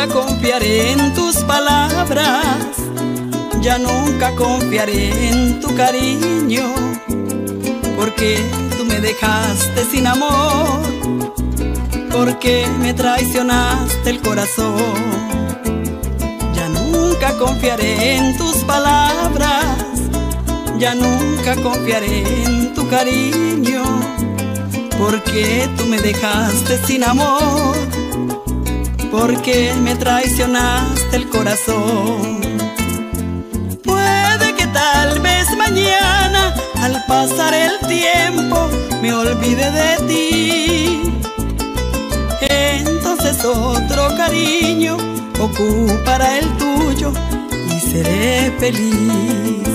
nunca confiaré en tus palabras, ya nunca confiaré en tu cariño, porque tú me dejaste sin amor, porque me traicionaste el corazón. Ya nunca confiaré en tus palabras, ya nunca confiaré en tu cariño, porque tú me dejaste sin amor porque me traicionaste el corazón. Puede que tal vez mañana, al pasar el tiempo, me olvide de ti. Entonces otro cariño ocupará el tuyo y seré feliz.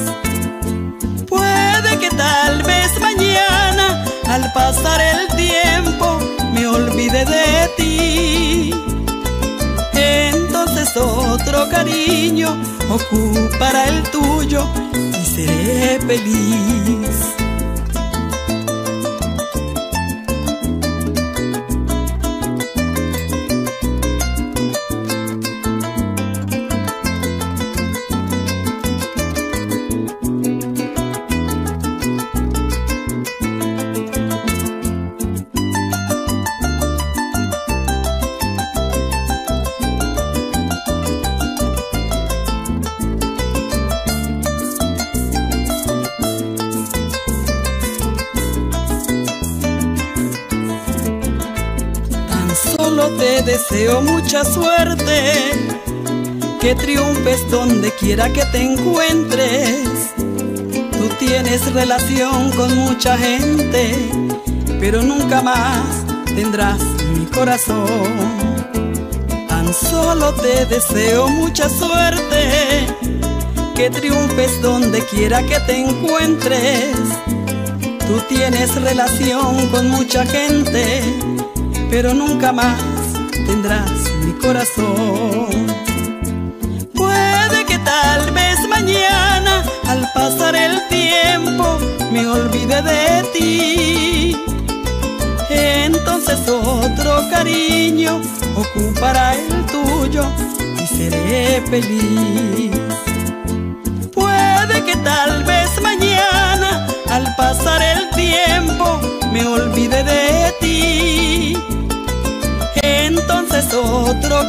Puede que tal vez mañana, al pasar el tiempo, me olvide de ti cariño ocupará el tuyo y seré feliz. Te deseo mucha suerte, que triunfes donde quiera que te encuentres. Tú tienes relación con mucha gente, pero nunca más tendrás mi corazón. Tan solo te deseo mucha suerte, que triunfes donde quiera que te encuentres. Tú tienes relación con mucha gente, pero nunca más tendrás mi corazón. Puede que tal vez mañana, al pasar el tiempo, me olvide de ti. Entonces otro cariño ocupará el tuyo y seré feliz.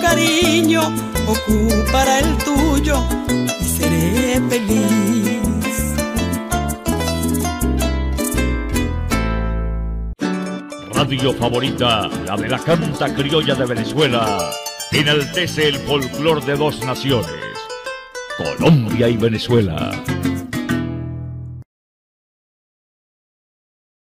Cariño ocupará el tuyo y seré feliz. Radio favorita, la de la canta criolla de Venezuela, enaltece el folclor de dos naciones, Colombia y Venezuela.